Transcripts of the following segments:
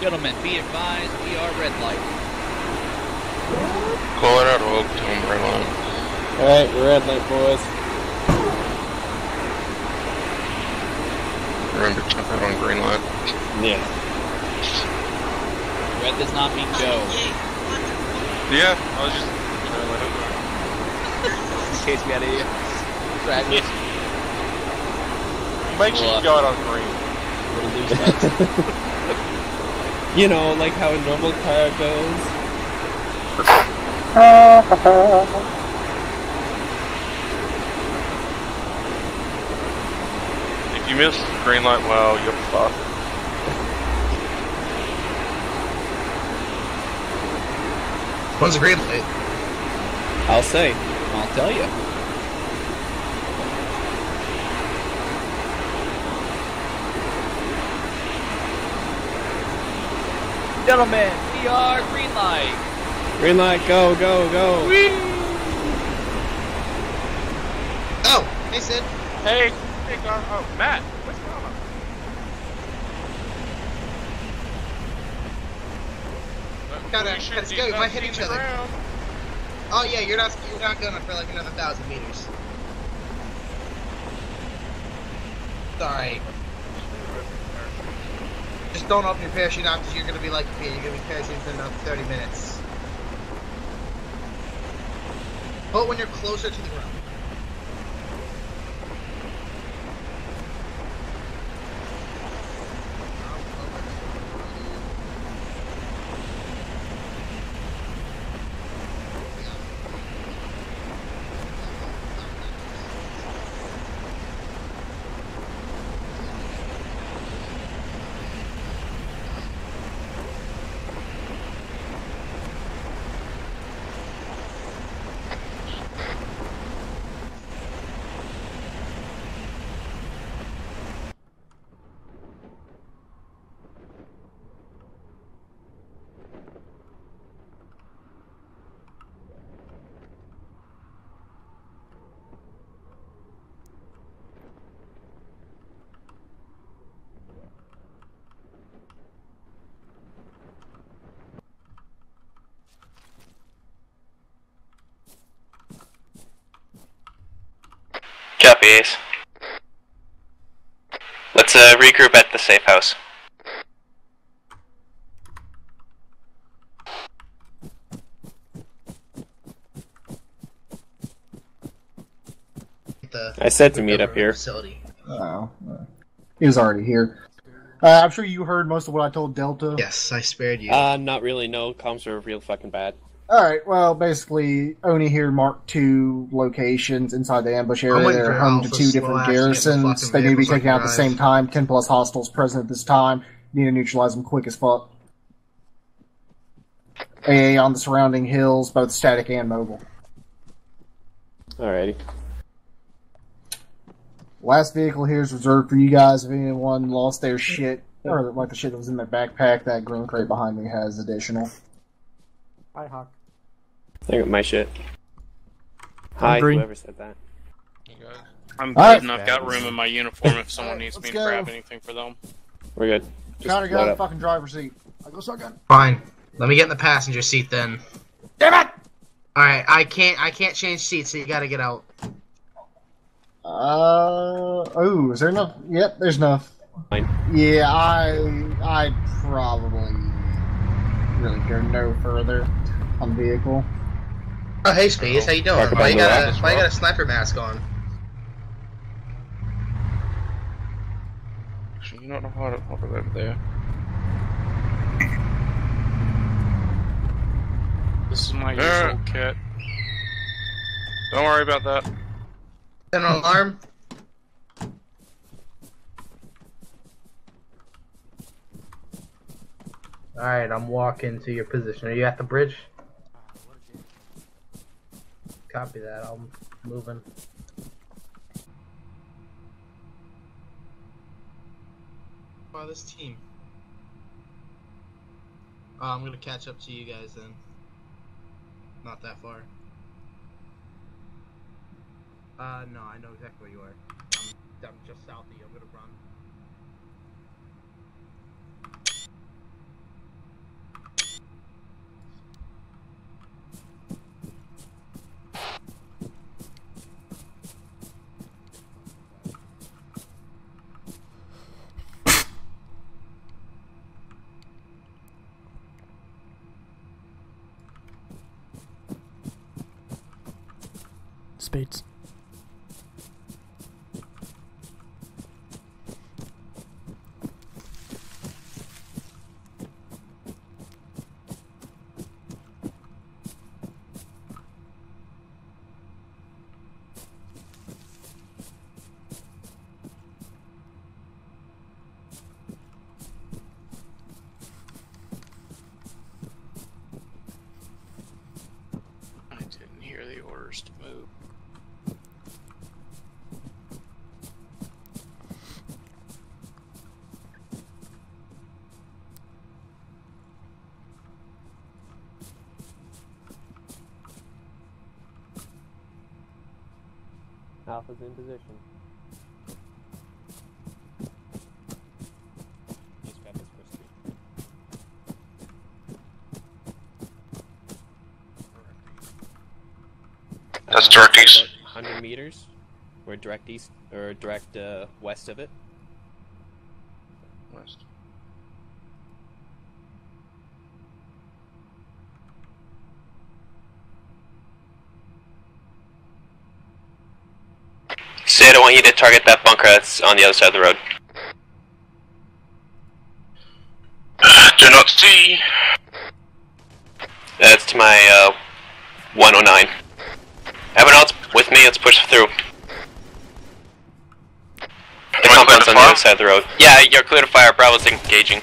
Gentlemen, be advised, we are red light. Call it out, Oak. Tell him right. Alright, we're red light, boys. Remember, jump out on green light. Yeah. Red does not mean go. Yeah, I was just trying to let him know. In case we had any stragglers. Make sure you uh, go out on green. Little loose nuts. You know, like how a normal car goes. If you miss green light, well, you're fucked. When's a green light? I'll say. I'll tell you. Gentlemen, we are green light. Green light, go, go, go. Oh, hey Sid. Hey, hey, God, oh, Matt, what's going on? Gotta- We should let's go, we might hit each other. ground. Oh yeah, you're not you're not gonna for like another thousand meters. Sorry. Don't open your parachute now because you're gonna be like me. You're gonna be parachuting for another 30 minutes. But when you're closer to the ground. Copy, Ace. Let's uh, regroup at the safe house. The I said to meet up here. Facility. Oh, he was already here. Uh, I'm sure you heard most of what I told Delta. Yes, I spared you. Uh, not really, no. Comms are real fucking bad. All right. Well, basically, Oni here marked two locations inside the ambush area. They're home to two different ass to get in the garrisons. They need to be vehicles taken out at the same time. Ten plus hostiles present at this time. Need to neutralize them quick as fuck. AA on the surrounding hills, both static and mobile. Alrighty. Last vehicle here is reserved for you guys. If anyone lost their shit, or like the shit that was in their backpack, that green crate behind me has additional. Hi, Hawk. I got my shit. Hi, green. whoever said that. I'm All right. good and I've got room in my uniform if someone needs me to go. grab anything for them. We're good. Just Connor, get load on the fucking driver's seat. I go shotgun. Fine. Let me get in the passenger seat then. Damn it! All right, I can't I can't change seats, so you got to get out. Uh oh, is there enough? Yep, there's enough. Fine. Yeah, I I probably really go no further on vehicle. Oh hey Space, how you doing? Talk Why you got rockets, a why you got a sniper mask on? Actually, you don't know how to hold it over there. This is my Yeah. usual kit. Don't worry about that. An alarm? Alright, I'm walking to your position. Are you at the bridge? Copy that, I'm moving. Wow, this team. Oh, I'm gonna catch up to you guys then. Not that far. Uh, no, I know exactly where you are. I'm, I'm just south of you. I'm gonna run. Spades. I didn't hear the orders to move. Alpha's in position. East Pepper's first street. That's direct east. 100 meters. We're direct east, or direct uh, west of it. West. Want you to target that bunker that's on the other side of the road. Do not see. That's to my uh, 109. Everyone else with me, let's push through. The compound's on the other side of the road. Yeah, you're clear to fire. Bravo's engaging.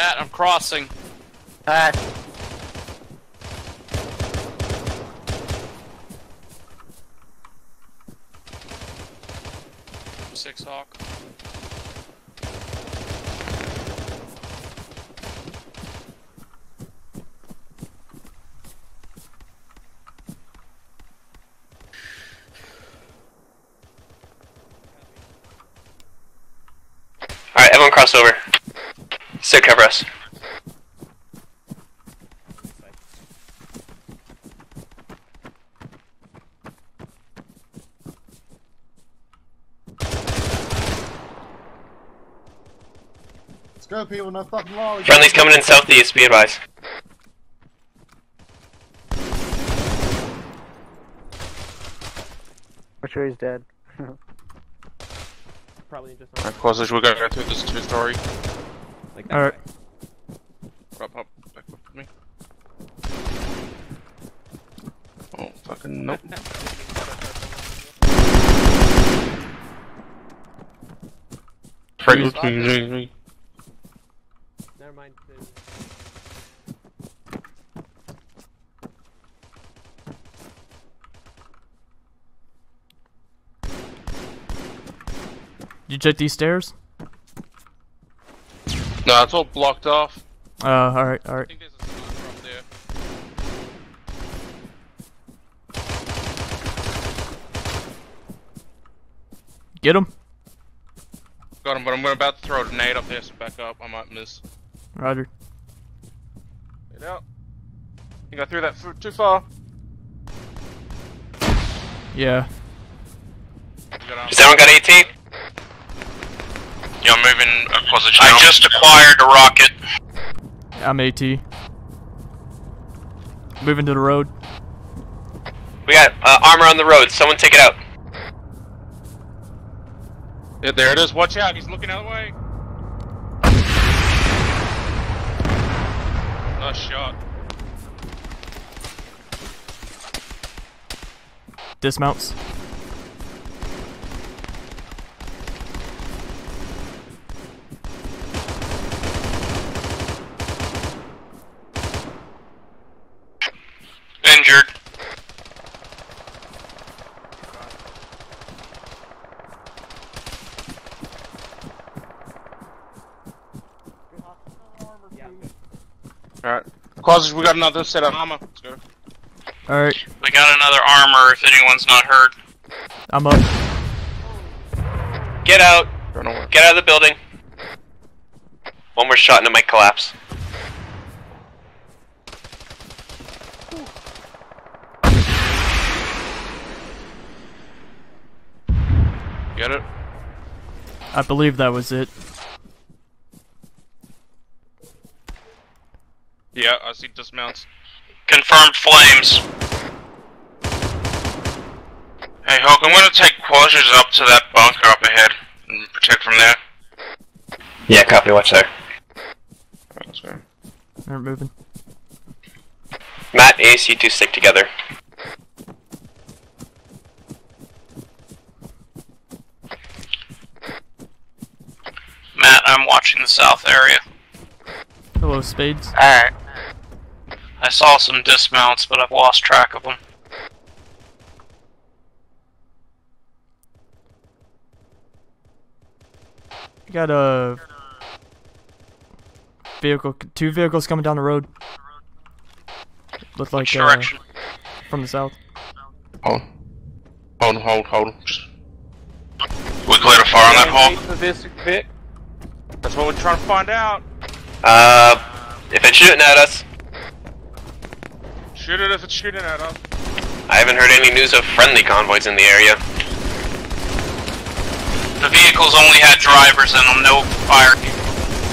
Matt, I'm crossing. Ah, Six Hawk. Alright, everyone cross over. Sid, cover us. Let's go, people. No fucking law. Friendly's coming in southeast, be advised. I'm sure he's dead? Probably just Alright, closest we gotta go through this two story. Like that. Alright. Up, up, back up with me. Oh, fucking nope. Frank, Never mind. You check these stairs? No, it's all blocked off. Uh, alright, alright. Get him. Got him, but I'm about to throw a grenade up there, so back up. I might miss. Roger. Get out. I think I threw that too far. Yeah. Has anyone got 18? i'm moving. I just acquired a rocket. I'm AT. Moving to the road. We got uh, armor on the road. Someone take it out. Yeah, there it is. Watch out. He's looking out the way. Nice shot. Dismounts. Alright. We got another set of armor. Let's go. Alright. We got another armor if anyone's not hurt. I'm up. Get out. Don't. Get out of the building. One more shot and it might collapse. Get it? I believe that was it. Yeah, I see dismounts. Confirmed flames. Hey, Hulk, I'm gonna take quashes up to that bunker up ahead and protect from there. Yeah, copy. Watch there. That's fair. They're moving. Matt, Ace, you two stick together. Matt, I'm watching the south area. Hello, Spades. Alright. I saw some dismounts, but I've lost track of them. We got a vehicle, two vehicles coming down the road. Look like Which uh, direction? from the south. Hold. Hold, hold, hold. Just... We cleared a fire on that Hulk? Vic. That's what we're trying to find out. Uh, if it's shooting at us, Shoot it if it's shooting at us. I haven't heard any news of friendly convoys in the area. The vehicles only had drivers in them, no fire.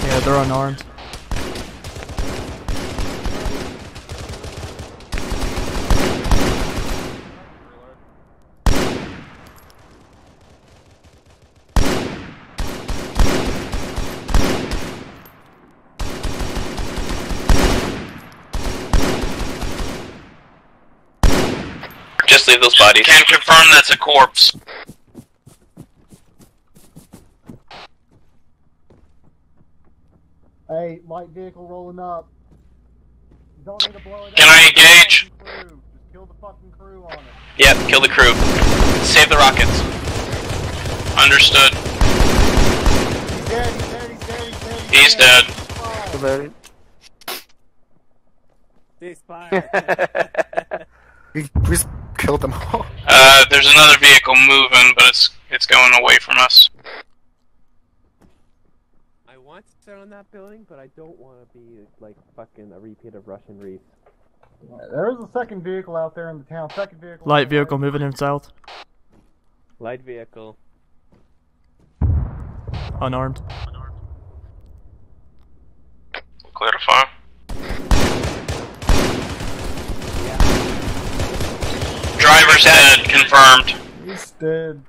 Yeah, they're unarmed. Just leave those bodies. Can confirm that's a corpse. Hey, light vehicle rolling up. You don't need to blow it Can up. I engage? Crew. Just kill the fucking crew on it. Yep, kill the crew. Save the rockets. Understood. He's dead, he's dead, he's dead, he's dead. He's dead. Fine. We, we just killed them all. Uh, there's another vehicle moving, but it's it's going away from us. I want to sit on that building, but I don't want to be like fucking a repeat of Russian Reef. There's a second vehicle out there in the town. Second vehicle. Light vehicle moving in south. Light vehicle. Unarmed. Cleared a fire. Driver's dead, confirmed. He's dead.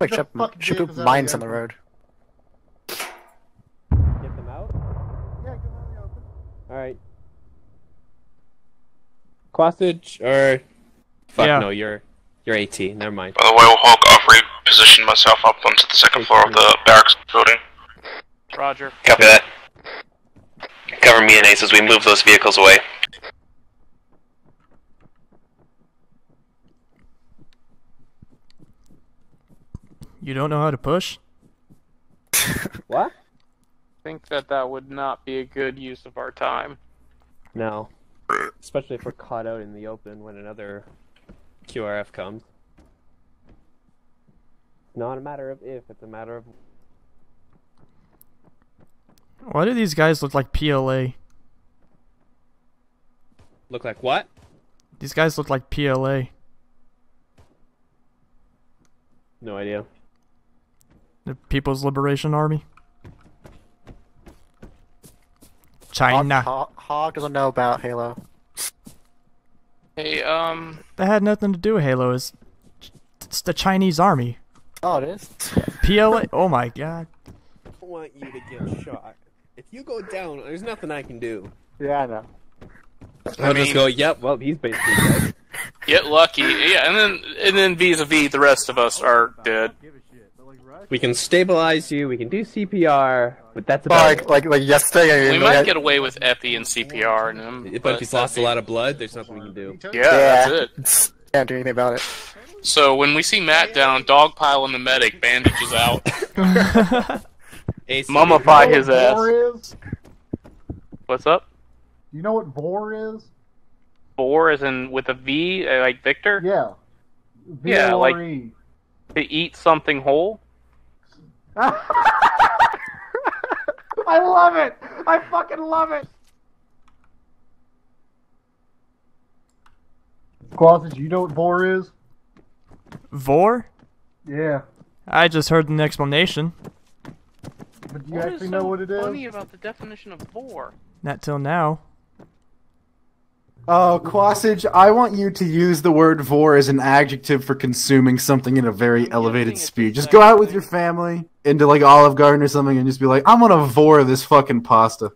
Like, The should, should put mines here. on the road. Get them out. Yeah, get out in the open. All right. Crossage or fuck Yeah. no, you're you're AT. Never mind. By the way, Hulk, I've repositioned myself up onto the second floor of the barracks building. Roger. Copy that. Cover me and Ace as we move those vehicles away. You don't know how to push? What? I think that that would not be a good use of our time. No. Especially if we're caught out in the open when another QRF comes. Not a matter of if, it's a matter of Why do these guys look like PLA? look like what? These guys look like PLA. No idea. The People's Liberation Army. Hog, China. Hog, Hog doesn't know about Halo. Hey, um, That had nothing to do with Halo. It's, it's the Chinese army. Oh, it is? PLA. Oh my god. I want you to get shot. If you go down, there's nothing I can do. Yeah, I know. I'll just mean- go, yep, well, he's basically dead. get lucky. Yeah, and then and then vis-a-vis the rest of us are dead. We can stabilize you, we can do CPR, but that's about Like, like, like yesterday, We might I- get away with epi and CPR and them. it. But if he's lost a lot of blood, there's nothing we can do. Yeah, that's it. can't do anything about it. So when we see Matt down, dogpile the medic, bandages out, mummify his what ass. Is? What's up? You know what Vore is? Four is in with a V, uh, like Victor. Yeah. Yeah, like- To eat something whole? I love it! I fucking love it! Quasis, you know what vore is? Vore? Yeah. I just heard an explanation. But do you What is actually so know what it is? funny about the definition of vore? Not till now. Oh, Quasage, I want you to use the word vore as an adjective for consuming something in a very I'm elevated guessing speed. Just go out with your family into like Olive Garden or something and just be like, I'm gonna vore this fucking pasta.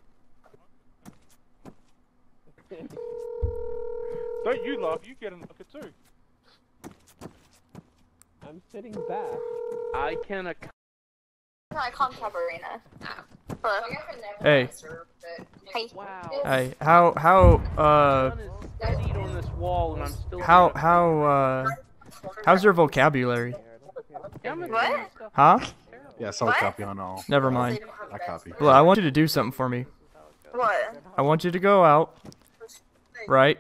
Don't you laugh, you get in the bucket too. I'm sitting back. I can ac- I call him Arena. Hello. Hey. Hey. Wow. Hey, how how uh sun is steadied on this wall and I'm still how to- how uh how's your vocabulary? Yeah, I'm What? Huh? Yeah, solid What? copy on all. Never mind. I copy. Well, I want you to do something for me. What? I want you to go out, right?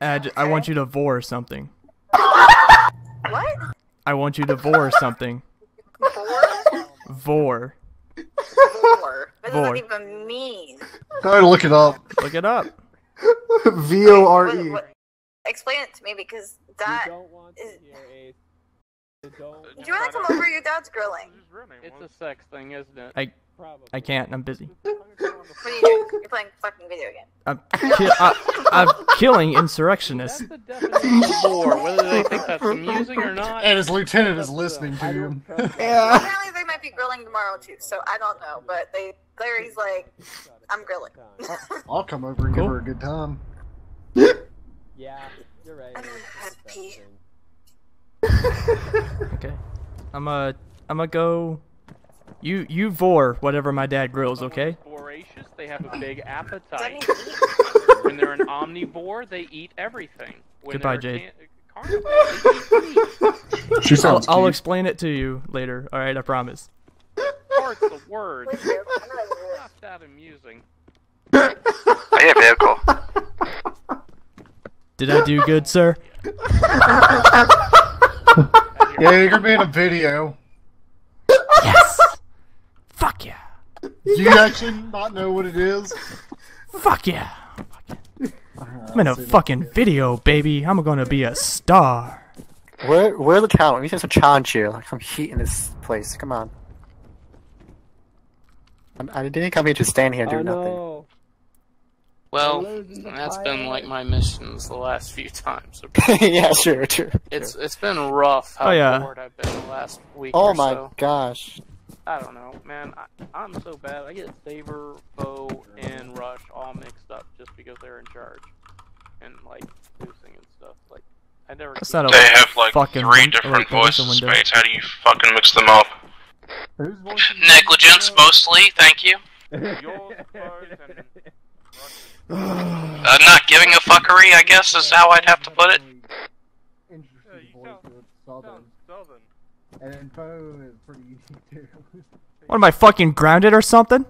And I want you to vore something. What? I want you to vore something. Vore? Vore. Vore. What does Vore. that even mean? Try to look it up. Look it up. V O R What, E. what? Explain it to me because that. you don't want to is- hear Ace. You don't. Do you want to come over? Your dad's grilling. It's a sex thing, isn't it? I Probably. I can't. I'm busy. What are you doing? You're playing fucking video game. I'm ki- I, I'm killing insurrectionists. That's the definition of vore, whether they think that's amusing or not. And his lieutenant is listening to him. Yeah. Apparently they might be grilling tomorrow too, so I don't know. But they, Larry's like, I'm grilling. I'll come over and Cool. give her a good time. Yeah, you're right. I Ace. really had It's pee. Okay. I'm uh I'm gonna go. You you vore whatever my dad grills. Okay. Voracious, they have a big Does that mean appetite. when they're an omnivore, they eat everything. When Goodbye, Jade. can- carnivore, they. She I'll, I'll explain it to you later. All right, I promise. Parts of words. Please do. I'm not that amusing. I have vehicle. Did I do good, sir? Yeah, you're gonna be in a video. Yes. Fuck yeah. Do you actually not know what it is? Fuck yeah. Fuck yeah. I'm in a fucking video, baby. I'm gonna be a star. Where, where's the challenge? We need some challenge here. Like some heat in this place. Come on. I, I didn't come here to stand here and do Oh nothing. no. Well, that's been like my missions the last few times. yeah, sure, true. It's it's been rough how Oh, yeah. bored I've been the last week Oh or my so. gosh. I don't know, man. I, I'm so bad. I get Saber, Foe, and Rush all mixed up just because they're in charge and like boosting and stuff. Like I never. That's keep- not a They have like fucking three win- different wait, there's voices, window. Space. How do you fucking mix them up? Whose voice is it? Negligence, mostly. Thank you. Yours, Foes, and Uh, not giving a fuckery, I guess, is how I'd have to put it. And then Poe is pretty easy too. What am I fucking grounded or something?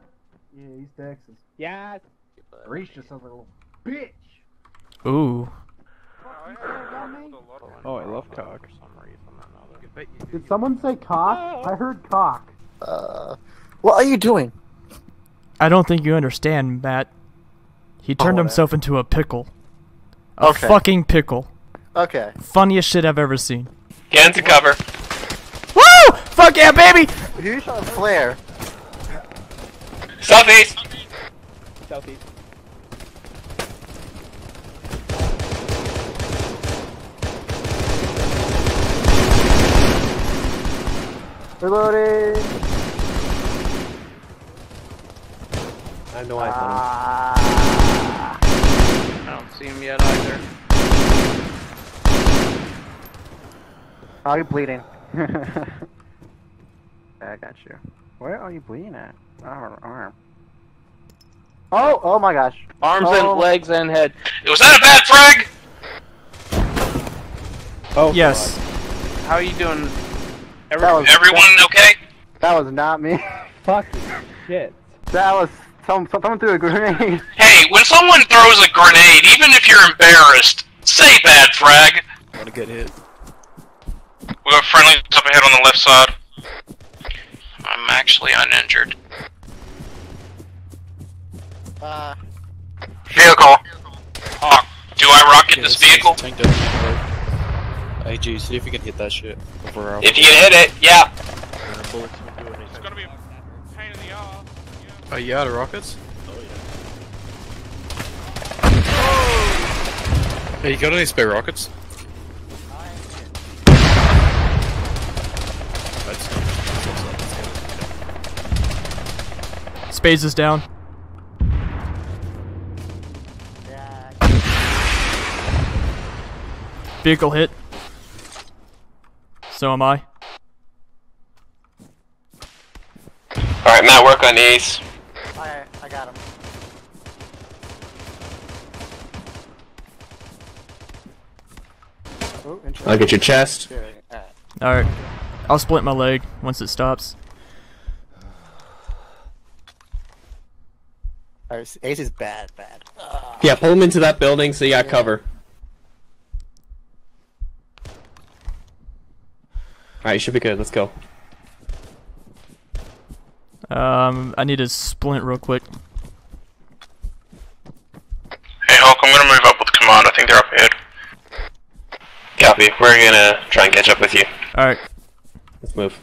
yeah, he's Texas. Yeah. Reese just a little bitch. Ooh. I heard a lot of Oh, I love cock. For some reason or another. Did someone say cock? I heard cock. Uh, what are you doing? I don't think you understand, Matt. He turned whatever. himself into a pickle. A Okay. fucking pickle. Okay. Funniest shit I've ever seen. Get into cover. Woo! Fuck yeah, baby! You shot a flare. Southeast. Southeast. Reloading. I have no eyes on him. Ah. I don't see him yet either. Are you bleeding? I got you. Where are you bleeding at? Arm, arm. Oh, oh my gosh. Arms Oh. and legs and head. Was that a bad frag? Oh. Yes. How are you doing? Every- was Everyone okay? That was not me. God. Fucking shit. That was some someone threw a grenade. Hey, when someone throws a grenade, even if you're embarrassed, say bad frag. What a good hit. We got friendly up ahead on the left side. I'm actually uninjured. Uh, Vehicle. Hawk, do I rocket this vehicle? Tank doesn't. AG, see if you can hit that shit. Over our If you can hit it, yeah. It's gonna be a pain in the ass. Oh, you out of rockets? Oh, yeah. Hey, you got any spare rockets? Spades is down. Vehicle hit. So am I. Alright, Matt, work on these. I I got him. Oh, I'll get your chest. Alright. I'll split my leg once it stops. Ace is bad, bad. Yeah, pull him into that building so you got cover. Alright, you should be good. Let's go. Um, I need to splint real quick. Hey Hawk, I'm gonna move up with command. I think they're up ahead. Copy. We're gonna try and catch up with you. Alright. Let's move.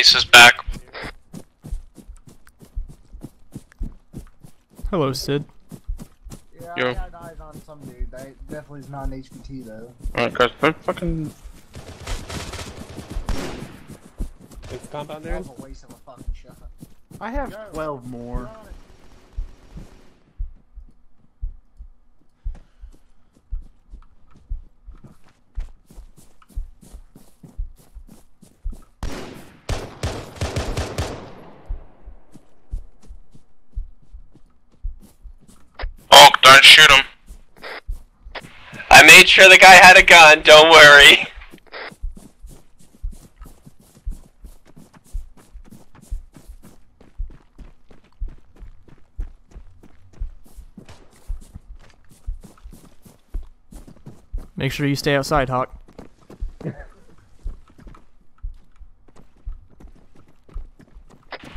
Ace is back. Hello, Sid. Yeah, Yo. I got eyes on some dude. That definitely is not an HVT though. Alright, guys, don't fucking. It's compound That was a waste of a fucking shot. I have 12 more. Hawk, don't shoot him. I made sure the guy had a gun, don't worry. Make sure you stay outside, Hawk.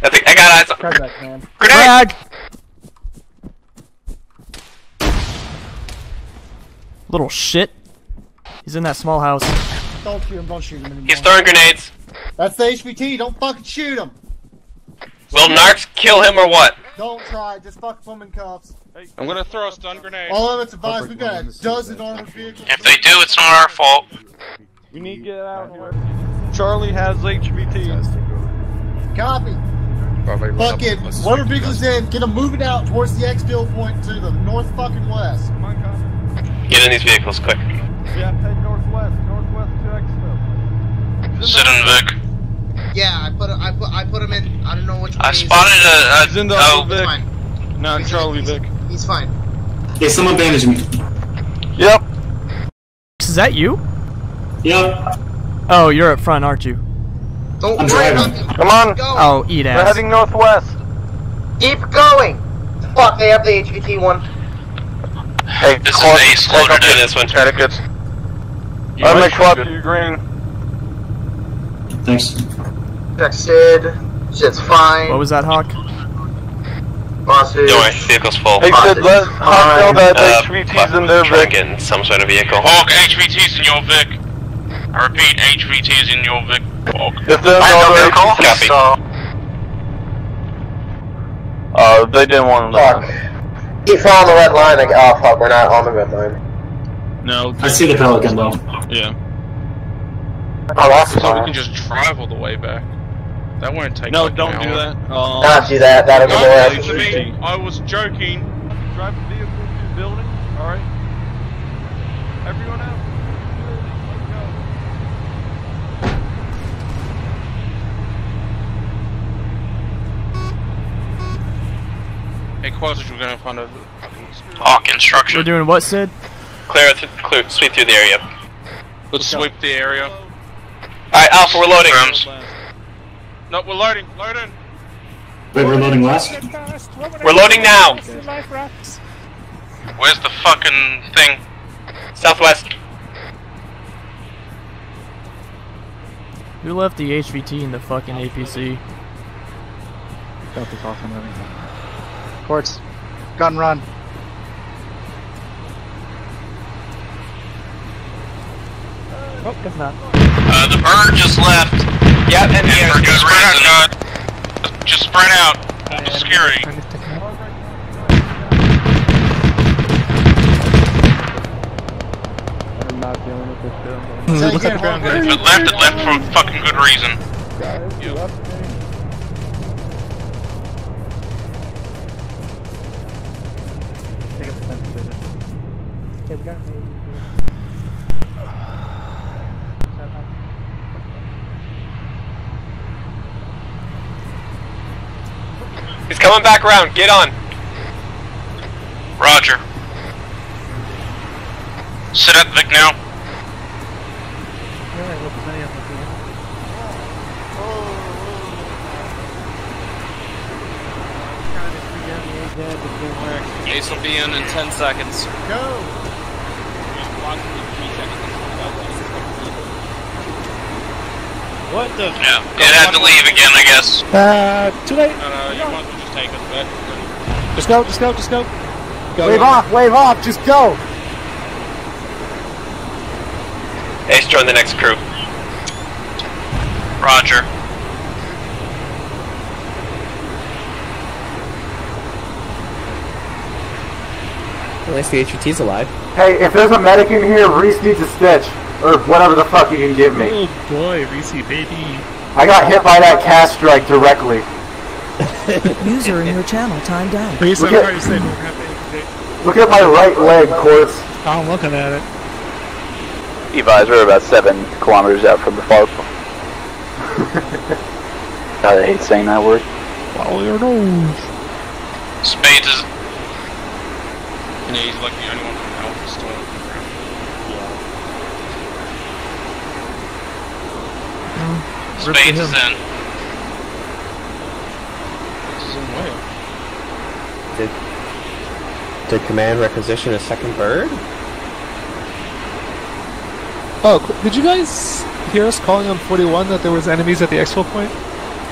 I think I got eyes on. Contact, man. Frag! Little shit. He's in that small house. Don't shoot him. Don't shoot him anymore. He's throwing grenades. That's the HVT. Don't fucking shoot him. Will Narcs kill him or what? Don't try. Just fuck him in cuffs. I'm gonna throw a stun grenade. All of it's advised. We got a dozen armored vehicles. If they do, it's not our fault. We need to get out of here. Charlie has HVT. Copy. Fuck Fucking motor vehicles in. Get them moving out towards the exfil point to the north fucking west. Get in these vehicles quick. Yeah, head northwest, northwest to exfil. Sid and Vic. Yeah, I put I put I put him in. I don't know which one. I he's spotted a. a He's in the oh, Vic. Fine. No, Charlie Vic. He's fine. Hey, someone bandage me. Yep. Is that you? Yep. Oh, you're up front, aren't you? Don't I'm worry driving. about. Come on. Go. Oh, eat ass. We're heading northwest. Keep going. Fuck, they have the HVT one. Hey, This is Ace Take loaded up this one. Etiquette. You I might make be swap to you green. Thanks. Check Sid. Sid's fine. What was that, Hawk? Bosses. Don't worry, vehicle's full. Hey, Sid, let Hawk know that Uh, HVT's in there, try and Vic. get in some sort of vehicle. Hawk, HVT's in your Vic. I repeat, HVT is in your Vic. Hawk. If they're in Copy. Uh, they didn't want Fuck. Keep on the red line. Like, oh fuck, we're not on the red line. No. I see the pelican though. Yeah. Oh, that's So we fine. can just drive all the way back. That won't take. No, like don't do hour. that. Uh, Not do that. That'll be No, more me. I was joking. Drive the vehicle to the building. Alright. Everyone out. Let's go. Hey, Quasage, we're gonna find a. Hawk instruction. We're doing what, Sid? Clear, th- clear, sweep through the area. Let's sweep the area. Alright, Alpha, we're loading. No, we're loading. Loading. Wait, we're loading last? We're loading now. Where's the fucking thing? Southwest. Who left the HVT in the fucking APC? Don't be talking about anything. Courts. Gun run. Oh, guess not. Uh, the bird just left. Yep, and And for good spread out, reason. Just spread out. Mobile security. I'm not dealing with this shit. If it left, it left for fucking good reason. Okay, we got it. He's coming back around. Get on. Roger. Sit at Vic now. Alright, well, there's many of them here. Ace will be in in 10 seconds. What the? Yeah. It had to leave again, I guess. Uh, too late. No, no, you want to just take us back. Just go, just go, just go. Go. Wave off, wave off, just go. Ace, join the next crew. Roger. At least the HVT's alive. Hey, if there's a medic in here, Reese needs a stitch. Or whatever the fuck you can give me. Oh boy, Reese, baby. I got hit by that CAS strike directly. User in your channel timed out. Reese, I'm Look at- sorry say, don't have anything. Look at my right leg, Quartz. Oh, I'm looking at it. Evise, we're about seven kilometers out from the fog. God, I hate saying that word. Follow your nose. Spades is. Yeah, he's like the only one Spades is in. Spades in? Did, did command requisition a second bird? Oh, did you guys hear us calling on 41 that there was enemies at the expo point?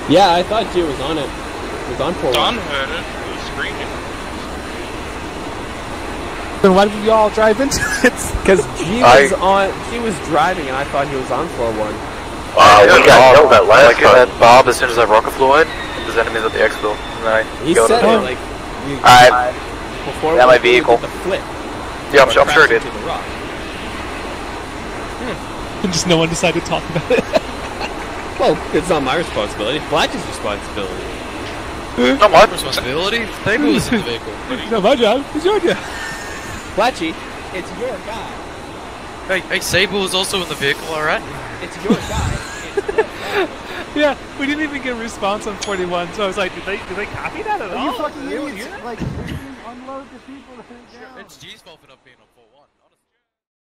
Yeah, I thought G was on it. It was on 41. Don heard it. He was screaming. Then why did y'all drive into it? Because G was on. G was driving, and I thought he was on 41. Wow, we got killed that last like time. I had Bob as soon as that rocket flew in, his enemies at the expo, and then I He said it, like, we, I, before that we my vehicle. the flip. Yeah, I'm, I'm sure it did. Hmm. Just no one decided to talk about it. well, it's not my responsibility. Blatch's responsibility. Not my responsibility. Maybe it was in the vehicle. Not my job. It's your job. Blatchy, it's your guy. Hey, hey, Sable was also in the vehicle, alright? It's your guy. Yeah, we didn't even get a response on 41, so I was like, did they, did they copy that at all? Are you fucking idiots? Like, unload the people that are down. It's G's fault for not being on 4-1.